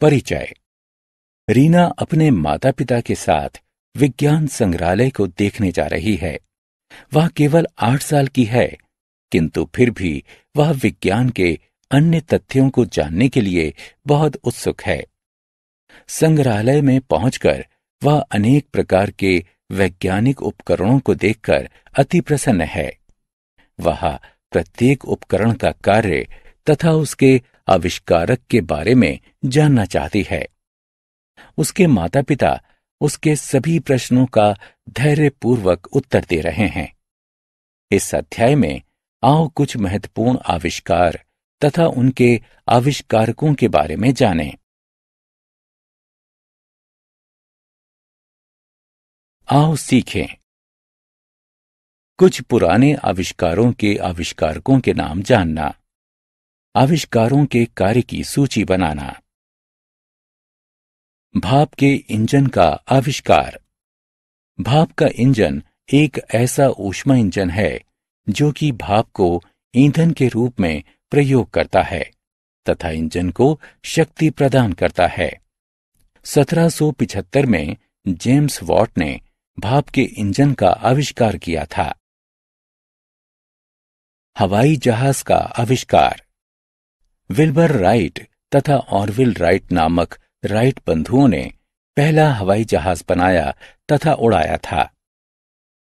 परिचय। रीना अपने माता पिता के साथ विज्ञान संग्रहालय को देखने जा रही है। वह केवल आठ साल की है, किंतु फिर भी वह विज्ञान के अन्य तथ्यों को जानने के लिए बहुत उत्सुक है। संग्रहालय में पहुंचकर वह अनेक प्रकार के वैज्ञानिक उपकरणों को देखकर अति प्रसन्न है। वह प्रत्येक उपकरण का कार्य तथा उसके आविष्कारक के बारे में जानना चाहती है। उसके माता पिता उसके सभी प्रश्नों का धैर्यपूर्वक उत्तर दे रहे हैं। इस अध्याय में आओ कुछ महत्वपूर्ण आविष्कार तथा उनके आविष्कारकों के बारे में जानें। आओ सीखें। कुछ पुराने आविष्कारों के आविष्कारकों के नाम जानना। आविष्कारों के कार्य की सूची बनाना। भाप के इंजन का आविष्कार। भाप का इंजन एक ऐसा ऊष्मा इंजन है, जो कि भाप को ईंधन के रूप में प्रयोग करता है तथा इंजन को शक्ति प्रदान करता है। 1775 में जेम्स वॉट ने भाप के इंजन का आविष्कार किया था। हवाई जहाज़ का आविष्कार। विल्बर राइट तथा ऑरविल राइट नामक राइट बंधुओं ने पहला हवाई जहाज़ बनाया तथा उड़ाया था।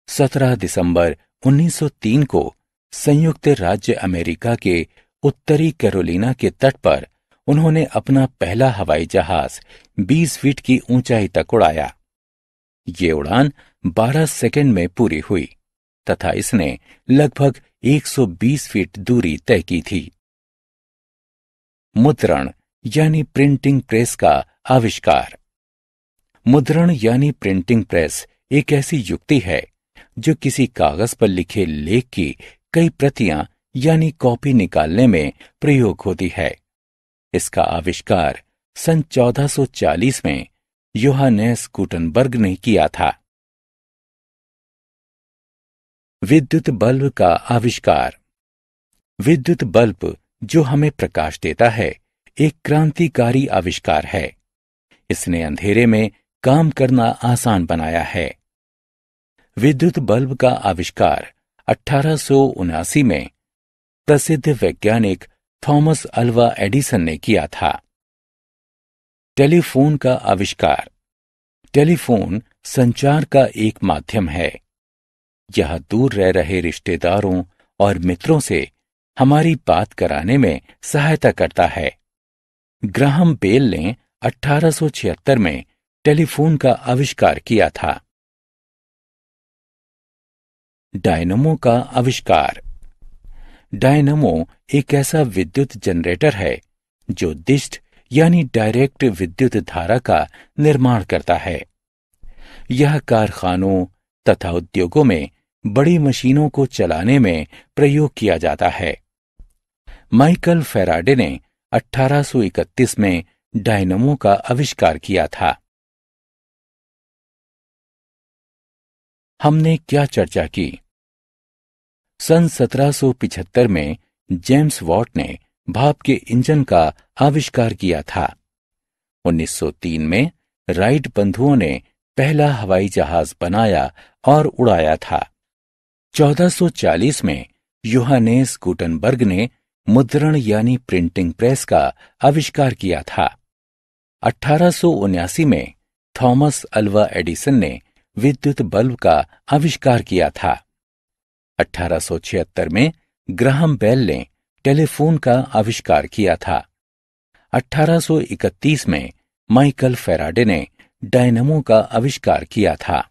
17 दिसंबर 1903 को संयुक्त राज्य अमेरिका के उत्तरी कैरोलिना के तट पर उन्होंने अपना पहला हवाई जहाज़ 20 फीट की ऊंचाई तक उड़ाया। ये उड़ान 12 सेकंड में पूरी हुई तथा इसने लगभग 120 फीट दूरी तय की थी। मुद्रण यानी प्रिंटिंग प्रेस का आविष्कार। मुद्रण यानी प्रिंटिंग प्रेस एक ऐसी युक्ति है, जो किसी कागज़ पर लिखे लेख की कई प्रतियाँ यानी कॉपी निकालने में प्रयोग होती है। इसका आविष्कार सन 1440 में योहानेस गुटनबर्ग ने किया था। विद्युत बल्ब का आविष्कार। विद्युत बल्ब जो हमें प्रकाश देता है एक क्रांतिकारी आविष्कार है। इसने अंधेरे में काम करना आसान बनाया है। विद्युत बल्ब का आविष्कार अठारह सौ उनासी में प्रसिद्ध वैज्ञानिक थॉमस अल्वा एडिसन ने किया था। टेलीफोन का आविष्कार, टेलीफोन संचार का एक माध्यम है। यह दूर रह रहे रिश्तेदारों और मित्रों से हमारी बात कराने में सहायता करता है। ग्राहम बेल ने 1876 में टेलीफोन का आविष्कार किया था। डायनमो का आविष्कार। डायनमो एक ऐसा विद्युत जनरेटर है, जो दिष्ट यानी डायरेक्ट विद्युत धारा का निर्माण करता है। यह कारखानों तथा उद्योगों में बड़ी मशीनों को चलाने में प्रयोग किया जाता है। माइकल फेराडे ने 1831 में डायनमो का आविष्कार किया था। हमने क्या चर्चा की? सन 1775 में जेम्स वॉट ने भाप के इंजन का आविष्कार किया था। 1903 में राइट बंधुओं ने पहला हवाई जहाज़ बनाया और उड़ाया था। 1440 में योहानेस गुटनबर्ग ने मुद्रण यानी प्रिंटिंग प्रेस का आविष्कार किया था। अठारह में थॉमस अल्वा एडिसन ने विद्युत बल्ब का आविष्कार किया था। 1876 में ग्राहम बेल ने टेलीफोन का आविष्कार किया था। 1831 में माइकल फेराडे ने डायनमो का आविष्कार किया था।